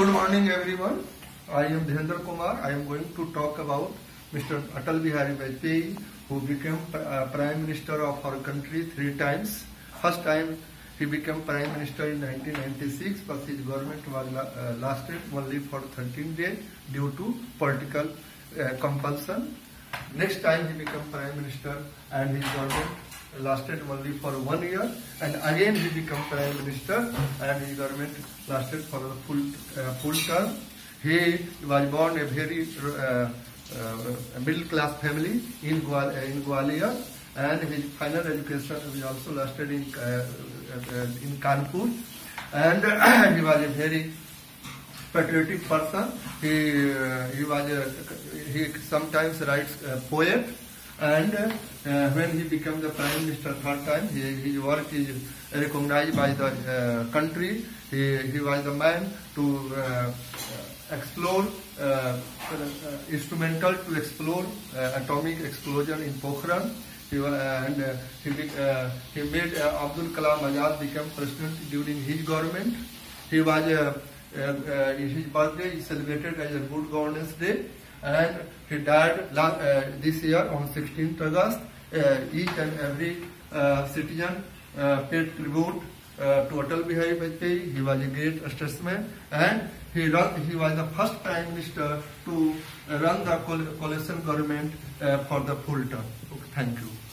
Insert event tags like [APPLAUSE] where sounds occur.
Good morning, everyone. I am Dhendra Kumar. I am going to talk about Mr. Atal Bihari Vajpayee, who became uh, Prime Minister of our country three times. First time he became Prime Minister in 1996, but his government was uh, lasted only for 13 days due to political uh, compulsion. Next time he became Prime Minister and his government lasted only for one year and again he became prime minister and his government lasted for a full uh, full term. He was born a very uh, uh, middle class family in, Gwal in Gwalior and his final education was also lasted in uh, uh, in Kanpur. And [CLEARS THROAT] he was a very patriotic person. He uh, he was a, he sometimes writes poet and uh, when he became the prime minister third time, he, his work is recognized by the uh, country. He, he was the man to uh, explore, uh, instrumental to explore atomic explosion in Pokhran. He, and he, he made Abdul Kalam Azad become president during his government. He was uh, uh, his birthday is celebrated as a good governance day and he died uh, this year on 16th August. Uh, each and every uh, citizen paid tribute uh, to Atal Bihari Vajpayee. He was a great statesman and he, run, he was the first prime minister to run the coalition government uh, for the full term. Thank you.